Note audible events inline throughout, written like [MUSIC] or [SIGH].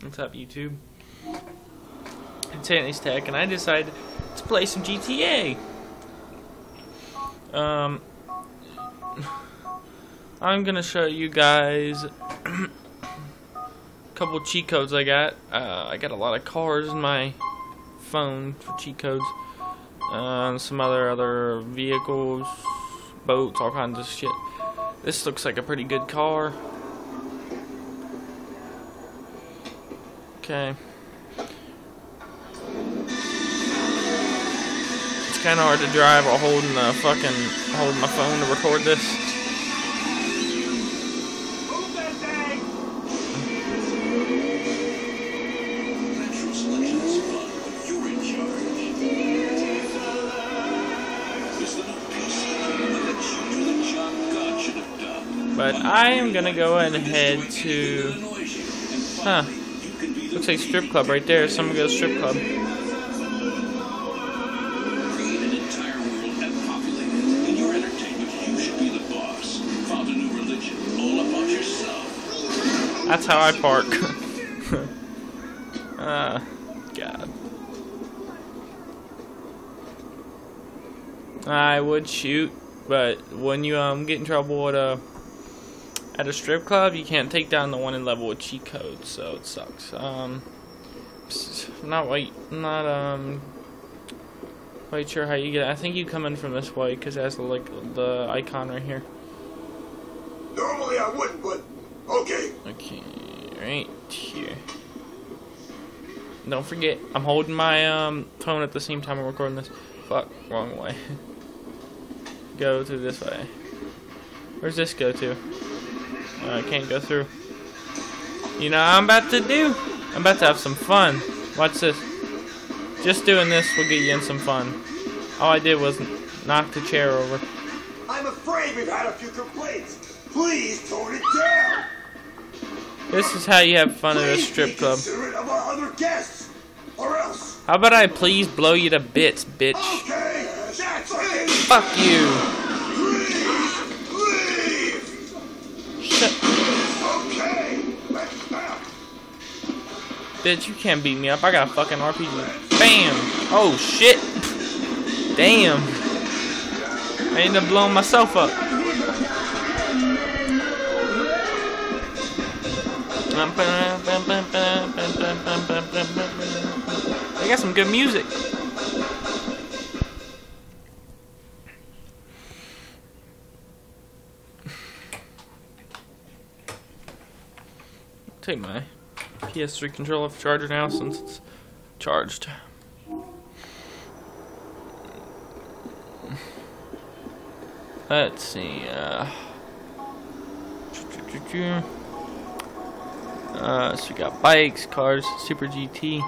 What's up, YouTube? It's Anthony's Tech, and I decided to play some GTA. Um, [LAUGHS] I'm gonna show you guys a [CLEARS THROAT] couple cheat codes I got. Uh, I got a lot of cars in my phone for cheat codes. Uh, some other other vehicles, boats, all kinds of shit. This looks like a pretty good car. Okay. It's kind of hard to drive while holding the fucking holding my phone to record this. But I am gonna go ahead to. Annoys you. Huh. finally, you can be the Looks like strip club right there. Someone goes strip club. create an entire world and populate it. In your entertainment, you should be the boss. Found a new religion, all about yourself. That's how I park. uh, [LAUGHS] God. I would shoot, but when you um get in trouble at a at a strip club, you can't take down the one in level with cheat codes, so it sucks. Um, not wait, not um, quite sure how you get. It. I think you come in from this way because it has like the icon right here. Normally I wouldn't, but okay. Okay, right here. Don't forget, I'm holding my um phone at the same time I'm recording this. Fuck, wrong way. [LAUGHS] go to this way. Where's this go to? I can't go through. You know what I'm about to do? I'm about to have some fun. Watch this. Just doing this will get you in some fun. All I did was knock the chair over. I'm afraid we've had a few complaints. Please tone it down. This is how you have fun at a strip club. of our other guests, or else. How about I please blow you to bits, bitch? Okay, that's it. Fuck you. Okay. bitch, you can't beat me up. I got a fucking RPG. Bam. Oh shit. Damn. I ended up blowing myself up. They got some good music. Take my PS3 controller off the charger now since it's charged. Let's see. Uh, uh, so we got bikes, cars, Super GT.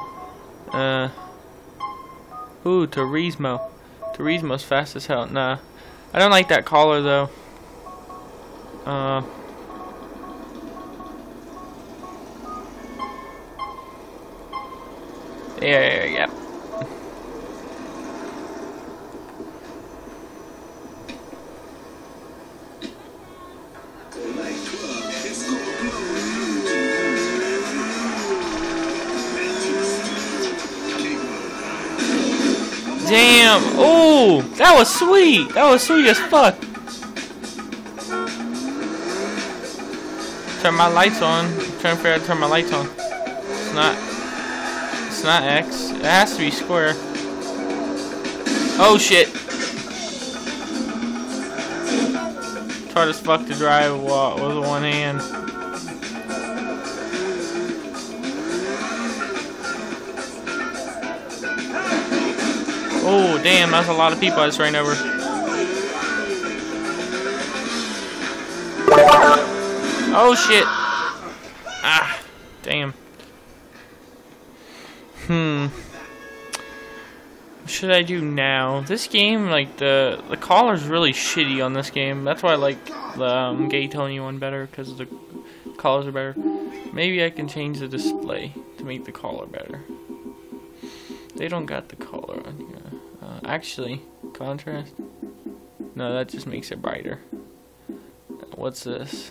Uh, ooh, Turismo. Turismo's fast as hell. Nah, I don't like that collar though. Uh. Yeah, yeah, yeah. Damn! Oh, that was sweet. That was sweet as fuck. Turn my lights on. How to turn my lights on. It's not. It's not X. It has to be square. Oh shit. It's hard as fuck to drive with one hand. Oh damn, that's a lot of people I just ran over. Oh shit. Ah, damn. Hmm. What should I do now? This game, like the the collar's really shitty on this game. That's why I like the um, Gay Tony one better because the collars are better. Maybe I can change the display to make the collar better. They don't got the collar on here. Uh, actually, contrast. No, that just makes it brighter. What's this?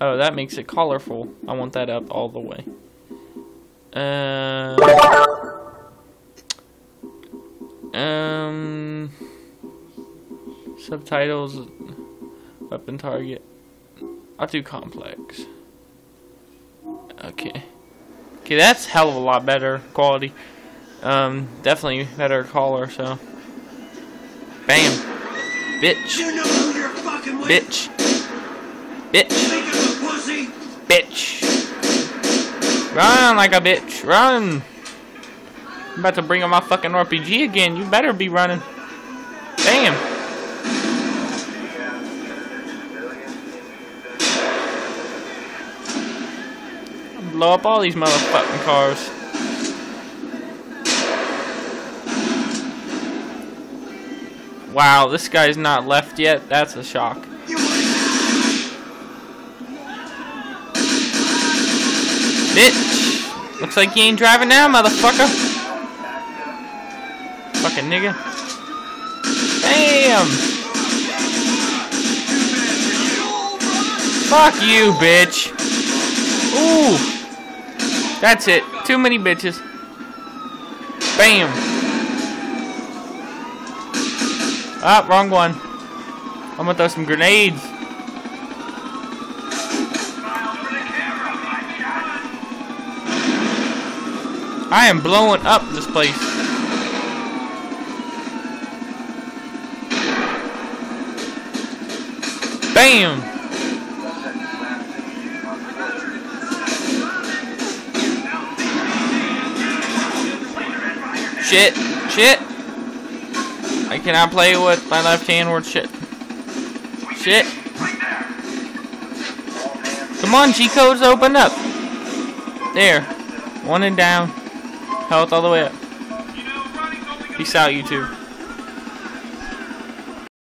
Oh, that makes it colorful. I want that up all the way. Uh, um, subtitles, weapon target. I'll do complex. Okay. Okay, that's hell of a lot better quality. Um, definitely better color, so. Bam. Bitch. You know who you're fucking with? Bitch. Bitch. Think of the pussy? Bitch. Run like a bitch. Run. I'm about to bring on my fucking RPG again. You better be running. Damn. Blow up all these motherfucking cars. Wow, this guy's not left yet. That's a shock. Bitch! Looks like you ain't driving now, motherfucker. Fucking nigga. Damn! Fuck you, bitch. Ooh! That's it. Too many bitches. Bam! Ah, wrong one. I'm gonna throw some grenades. I am blowing up this place. Bam! Shit, shit. I cannot play with my left hand word shit. Shit. Come on, G codes open up. There. One and down. Health all the way up. Peace out, YouTube.